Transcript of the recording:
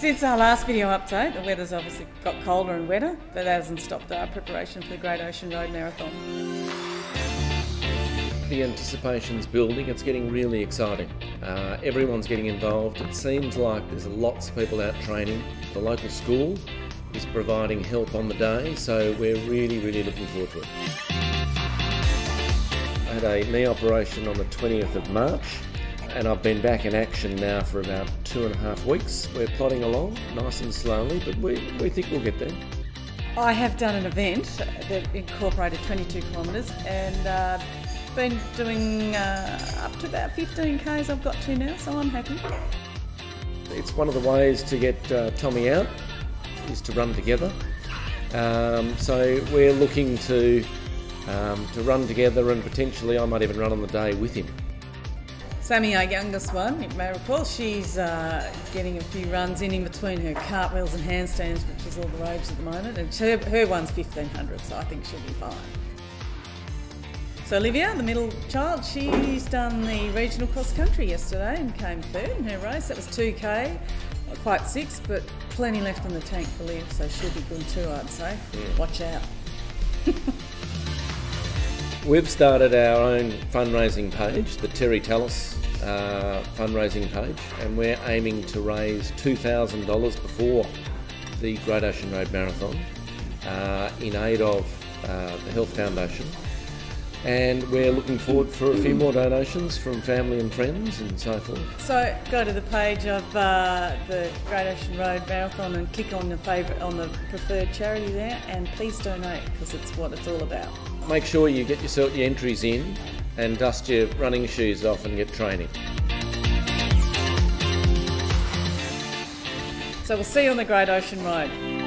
Since our last video update, the weather's obviously got colder and wetter, but that hasn't stopped our preparation for the Great Ocean Road Marathon. The anticipation's building, it's getting really exciting. Uh, everyone's getting involved. It seems like there's lots of people out training. The local school is providing help on the day, so we're really, really looking forward to it. I had a knee operation on the 20th of March and I've been back in action now for about two and a half weeks. We're plodding along nice and slowly, but we, we think we'll get there. I have done an event that incorporated 22 kilometres and uh, been doing uh, up to about 15 k's I've got to now, so I'm happy. It's one of the ways to get uh, Tommy out is to run together. Um, so we're looking to um, to run together and potentially I might even run on the day with him. Sammy, our youngest one, you may recall, she's uh, getting a few runs in in between her cartwheels and handstands, which is all the rage at the moment, and her, her one's 1500, so I think she'll be fine. So Olivia, the middle child, she's done the regional cross country yesterday and came third in her race. That was 2k, not quite six, but plenty left in the tank for Liv, so she'll be good too, I'd say. Yeah. Watch out. We've started our own fundraising page, the Terry Tallis uh, fundraising page, and we're aiming to raise $2,000 before the Great Ocean Road Marathon uh, in aid of uh, the Health Foundation and we're looking forward for a few more donations from family and friends and so forth. So go to the page of uh, the Great Ocean Road Marathon and click on the favourite on the preferred charity there, and please donate because it's what it's all about. Make sure you get yourself your entries in and dust your running shoes off and get training. So we'll see you on the Great Ocean Road.